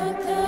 Africa.